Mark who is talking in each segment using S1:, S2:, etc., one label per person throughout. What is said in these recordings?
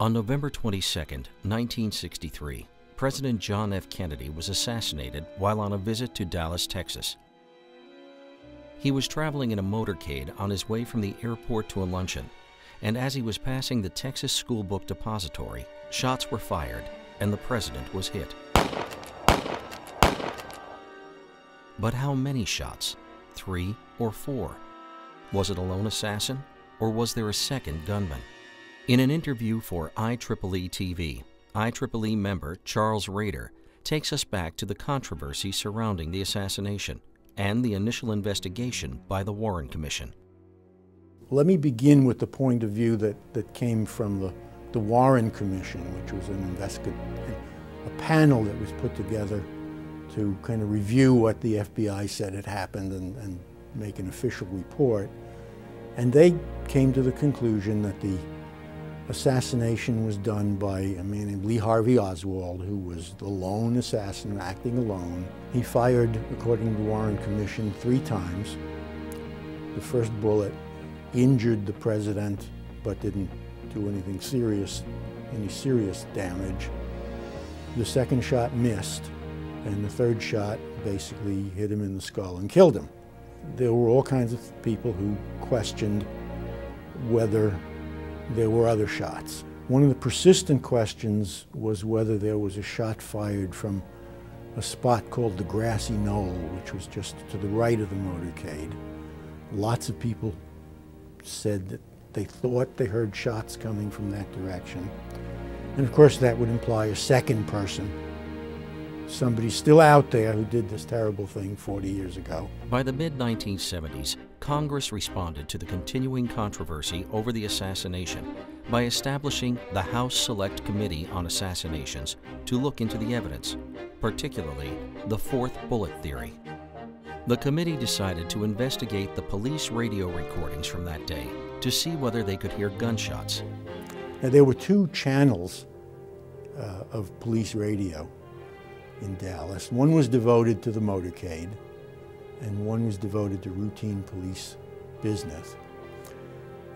S1: On November 22, 1963, President John F. Kennedy was assassinated while on a visit to Dallas, Texas. He was traveling in a motorcade on his way from the airport to a luncheon, and as he was passing the Texas School Book Depository, shots were fired and the president was hit. But how many shots? Three or four? Was it a lone assassin, or was there a second gunman? In an interview for IEEE TV, IEEE member Charles Rader takes us back to the controversy surrounding the assassination and the initial investigation by the Warren Commission.
S2: Let me begin with the point of view that, that came from the, the Warren Commission, which was an investigate, a panel that was put together to kind of review what the FBI said had happened and, and make an official report. And they came to the conclusion that the assassination was done by a man named Lee Harvey Oswald, who was the lone assassin acting alone. He fired, according to the Warren Commission, three times. The first bullet injured the president, but didn't do anything serious, any serious damage. The second shot missed, and the third shot basically hit him in the skull and killed him. There were all kinds of people who questioned whether there were other shots. One of the persistent questions was whether there was a shot fired from a spot called the Grassy Knoll, which was just to the right of the motorcade. Lots of people said that they thought they heard shots coming from that direction. And of course, that would imply a second person somebody still out there who did this terrible thing 40 years ago.
S1: By the mid 1970s, Congress responded to the continuing controversy over the assassination by establishing the House Select Committee on Assassinations to look into the evidence, particularly the fourth bullet theory. The committee decided to investigate the police radio recordings from that day to see whether they could hear gunshots.
S2: Now, there were two channels uh, of police radio in Dallas. One was devoted to the motorcade, and one was devoted to routine police business.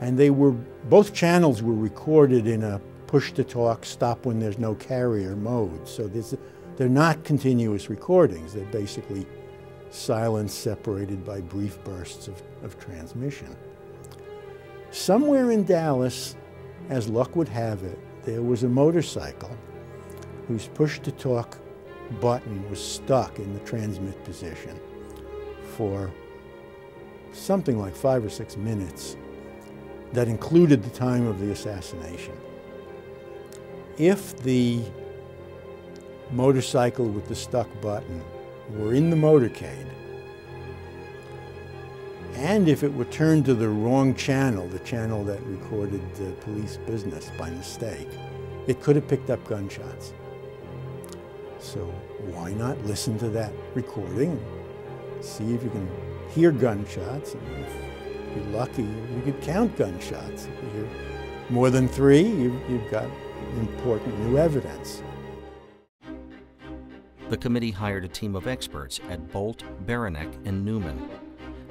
S2: And they were, both channels were recorded in a push to talk, stop when there's no carrier mode. So they're not continuous recordings. They're basically silence separated by brief bursts of, of transmission. Somewhere in Dallas, as luck would have it, there was a motorcycle whose push to talk button was stuck in the transmit position for something like five or six minutes that included the time of the assassination. If the motorcycle with the stuck button were in the motorcade, and if it were turned to the wrong channel, the channel that recorded the police business by mistake, it could have picked up gunshots. So why not listen to that recording see if you can hear gunshots? And if you're lucky, you could count gunshots. If you hear more than three, you've, you've got important new evidence.
S1: The committee hired a team of experts at Bolt, Beranek, and Newman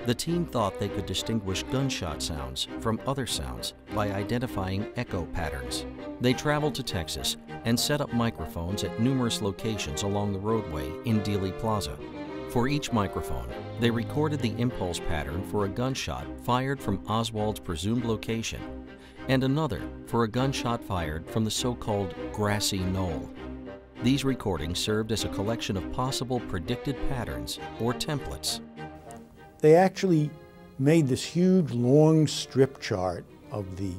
S1: the team thought they could distinguish gunshot sounds from other sounds by identifying echo patterns. They traveled to Texas and set up microphones at numerous locations along the roadway in Dealey Plaza. For each microphone, they recorded the impulse pattern for a gunshot fired from Oswald's presumed location and another for a gunshot fired from the so-called grassy knoll. These recordings served as a collection of possible predicted patterns or templates
S2: they actually made this huge long strip chart of the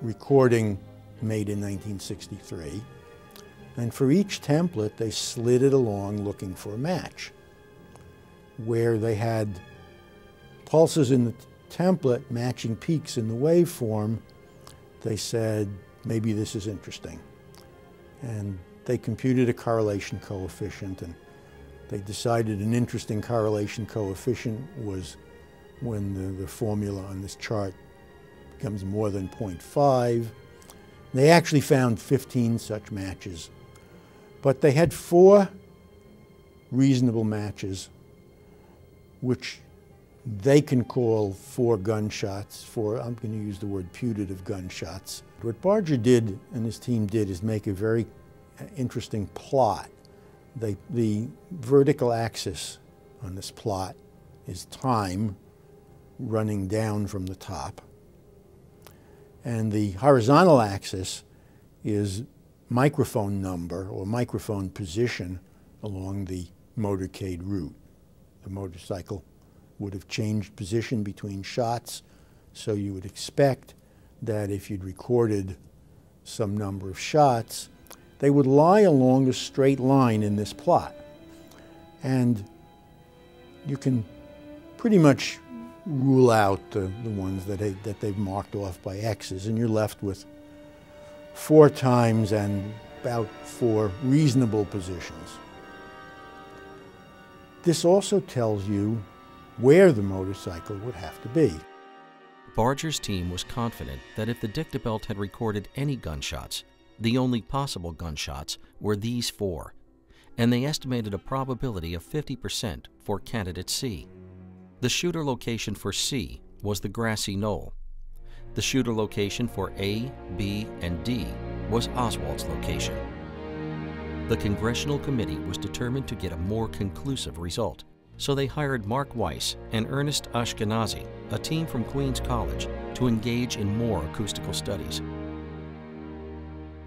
S2: recording made in 1963. And for each template, they slid it along looking for a match. Where they had pulses in the template matching peaks in the waveform, they said, maybe this is interesting. And they computed a correlation coefficient and they decided an interesting correlation coefficient was when the, the formula on this chart becomes more than 0.5. They actually found 15 such matches. But they had four reasonable matches which they can call four gunshots, for, I'm going to use the word putative gunshots. What Barger did and his team did is make a very uh, interesting plot. They, the vertical axis on this plot is time running down from the top. And the horizontal axis is microphone number or microphone position along the motorcade route. The motorcycle would have changed position between shots, so you would expect that if you'd recorded some number of shots, they would lie along a straight line in this plot. And you can pretty much rule out the, the ones that, they, that they've marked off by X's, and you're left with four times and about four reasonable positions. This also tells you where the motorcycle would have to be.
S1: Barger's team was confident that if the Dictabelt had recorded any gunshots, the only possible gunshots were these four, and they estimated a probability of 50% for candidate C. The shooter location for C was the grassy knoll. The shooter location for A, B, and D was Oswald's location. The Congressional Committee was determined to get a more conclusive result, so they hired Mark Weiss and Ernest Aschkenasy, a team from Queens College, to engage in more acoustical studies.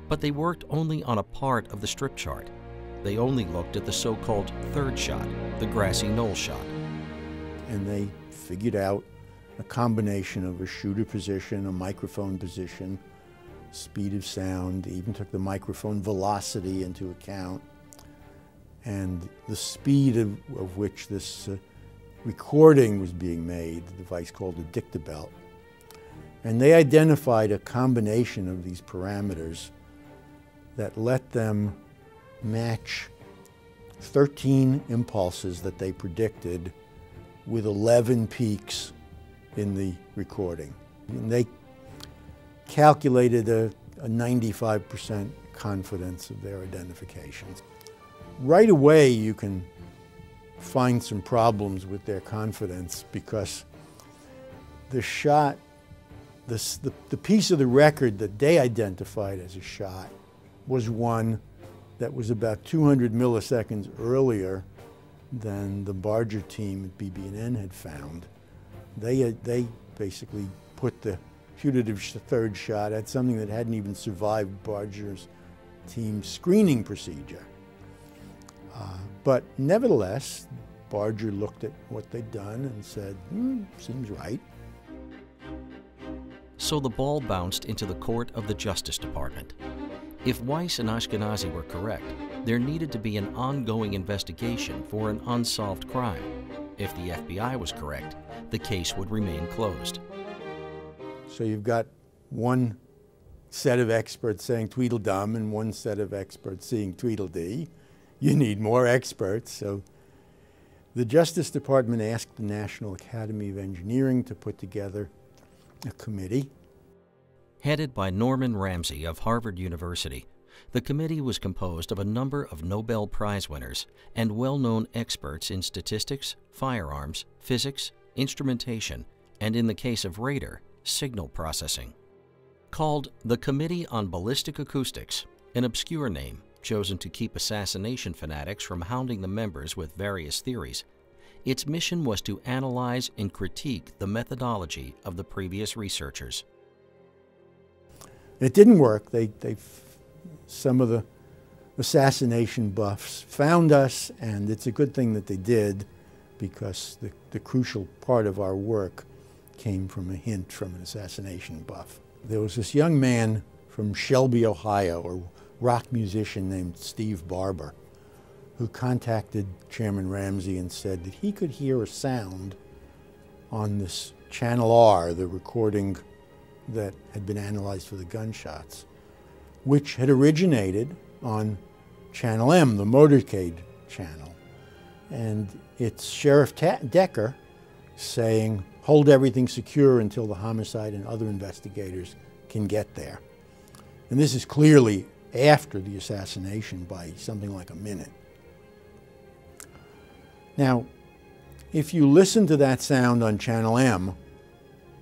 S1: But they worked only on a part of the strip chart. They only looked at the so-called third shot, the grassy knoll shot.
S2: And they figured out a combination of a shooter position, a microphone position, speed of sound, even took the microphone velocity into account, and the speed of, of which this uh, recording was being made, the device called a dictabelt. And they identified a combination of these parameters that let them match 13 impulses that they predicted with 11 peaks in the recording. And they calculated a, a 95% confidence of their identifications. Right away, you can find some problems with their confidence because the shot, the, the, the piece of the record that they identified as a shot was one that was about 200 milliseconds earlier than the Barger team at BB&N had found. They, they basically put the putative third shot at something that hadn't even survived Barger's team screening procedure. Uh, but nevertheless, Barger looked at what they'd done and said, hmm, seems right.
S1: So the ball bounced into the court of the Justice Department. If Weiss and Aschkenasy were correct, there needed to be an ongoing investigation for an unsolved crime. If the FBI was correct, the case would remain closed.
S2: So you've got one set of experts saying Tweedledum and one set of experts seeing Tweedledee. You need more experts. So the Justice Department asked the National Academy of Engineering to put together a committee.
S1: Headed by Norman Ramsey of Harvard University, the committee was composed of a number of Nobel Prize winners and well-known experts in statistics, firearms, physics, instrumentation, and in the case of Rader, signal processing. Called the Committee on Ballistic Acoustics, an obscure name chosen to keep assassination fanatics from hounding the members with various theories, its mission was to analyze and critique the methodology of the previous researchers.
S2: It didn't work. They, they, some of the assassination buffs found us, and it's a good thing that they did because the, the crucial part of our work came from a hint from an assassination buff. There was this young man from Shelby, Ohio, a rock musician named Steve Barber, who contacted Chairman Ramsey and said that he could hear a sound on this Channel R, the recording that had been analyzed for the gunshots, which had originated on Channel M, the motorcade channel. And it's Sheriff Decker saying, hold everything secure until the homicide and other investigators can get there. And this is clearly after the assassination by something like a minute. Now, If you listen to that sound on channel M,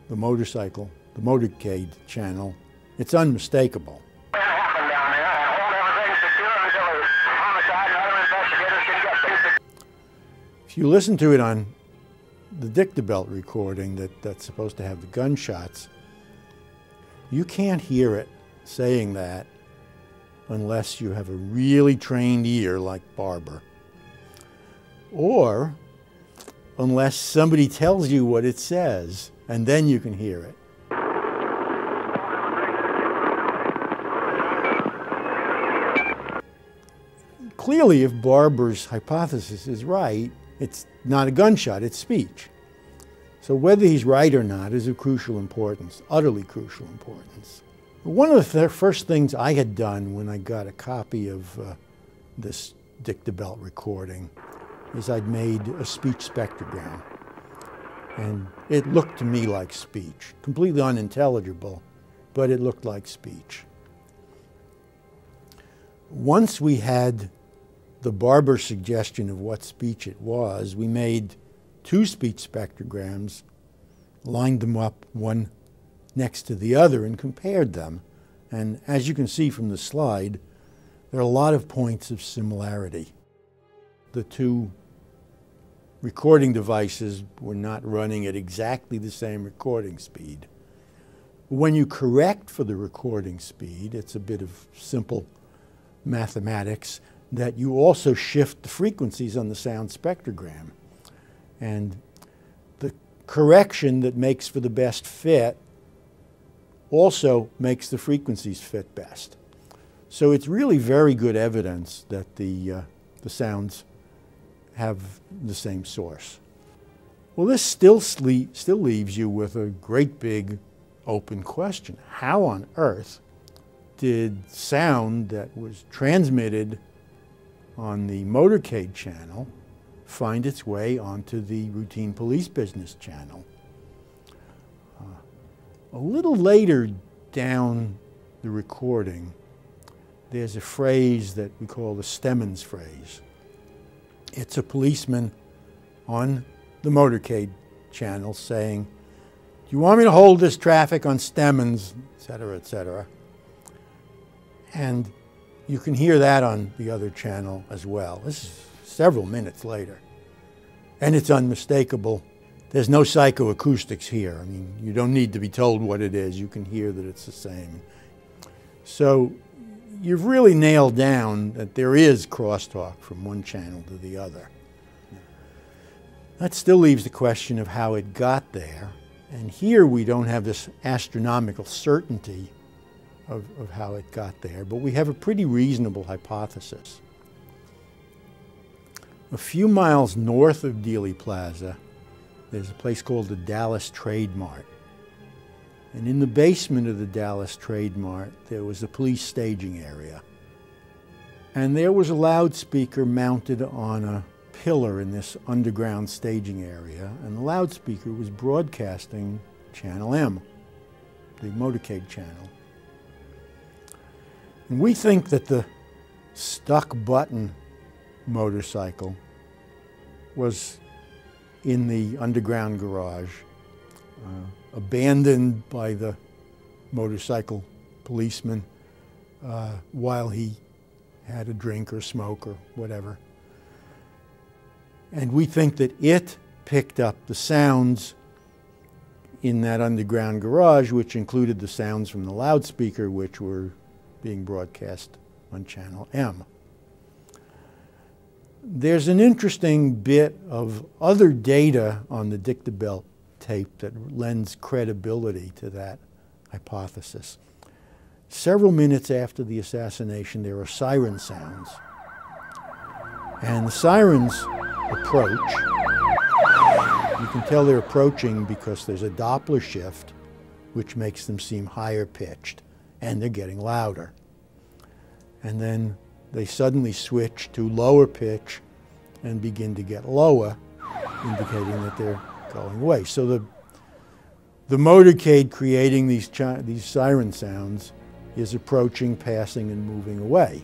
S2: the motorcycle, the motorcade channel, it's unmistakable. If you listen to it on the Dictabelt recording that, that's supposed to have the gunshots, you can't hear it saying that unless you have a really trained ear like Barber. Or unless somebody tells you what it says, and then you can hear it. Clearly, if Barber's hypothesis is right, it's not a gunshot, it's speech. So whether he's right or not is of crucial importance, utterly crucial importance. One of the first things I had done when I got a copy of uh, this Dictabelt recording is I'd made a speech spectrogram. And it looked to me like speech, completely unintelligible, but it looked like speech. Once we had the Barber suggestion of what speech it was, we made two speech spectrograms, lined them up one next to the other, and compared them. And as you can see from the slide, there are a lot of points of similarity. The two recording devices were not running at exactly the same recording speed. When you correct for the recording speed, it's a bit of simple mathematics that you also shift the frequencies on the sound spectrogram. And the correction that makes for the best fit also makes the frequencies fit best. So it's really very good evidence that the, uh, the sounds have the same source. Well, this still, still leaves you with a great big open question. How on earth did sound that was transmitted on the motorcade channel find its way onto the routine police business channel. Uh, a little later down the recording, there's a phrase that we call the Stemmons phrase. It's a policeman on the motorcade channel saying, do you want me to hold this traffic on Stemmons, et cetera, et cetera. And you can hear that on the other channel as well. This is several minutes later. And it's unmistakable. There's no psychoacoustics here. I mean, you don't need to be told what it is. You can hear that it's the same. So you've really nailed down that there is crosstalk from one channel to the other. That still leaves the question of how it got there. And here we don't have this astronomical certainty of, of how it got there, but we have a pretty reasonable hypothesis. A few miles north of Dealey Plaza, there's a place called the Dallas Trade Mart. And in the basement of the Dallas Trade Mart, there was a police staging area. And there was a loudspeaker mounted on a pillar in this underground staging area, and the loudspeaker was broadcasting Channel M, the motorcade channel. And we think that the stuck button motorcycle was in the underground garage, uh, abandoned by the motorcycle policeman uh, while he had a drink or smoke or whatever. And we think that it picked up the sounds in that underground garage, which included the sounds from the loudspeaker, which were being broadcast on Channel M. There's an interesting bit of other data on the Dictabelt tape that lends credibility to that hypothesis. Several minutes after the assassination, there are siren sounds. And the sirens approach. You can tell they're approaching because there's a Doppler shift, which makes them seem higher pitched and they're getting louder. And then they suddenly switch to lower pitch and begin to get lower, indicating that they're going away. So the, the motorcade creating these, these siren sounds is approaching, passing, and moving away.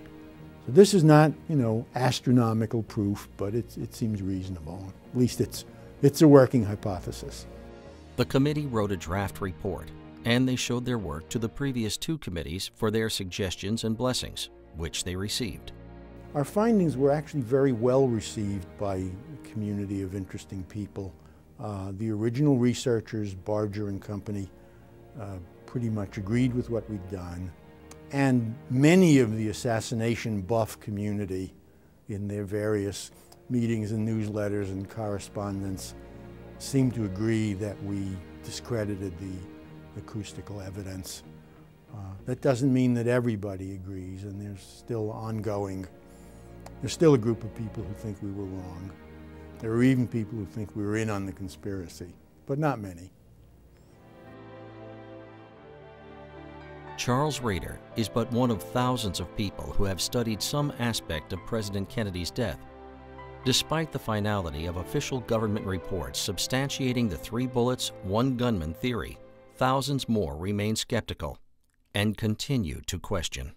S2: So this is not, you know, astronomical proof, but it seems reasonable. At least it's it's a working hypothesis.
S1: The committee wrote a draft report, and they showed their work to the previous two committees for their suggestions and blessings, which they received.
S2: Our findings were actually very well received by a community of interesting people. Uh, the original researchers, Barger and company, uh, pretty much agreed with what we'd done. And many of the assassination buff community in their various meetings and newsletters and correspondence seemed to agree that we discredited the acoustical evidence. Uh, that doesn't mean that everybody agrees, and there's still ongoing, there's still a group of people who think we were wrong. There are even people who think we were in on the conspiracy, but not many.
S1: Charles Rader is but one of thousands of people who have studied some aspect of President Kennedy's death. Despite the finality of official government reports substantiating the three bullets, one gunman theory, thousands more remain skeptical and continue to question.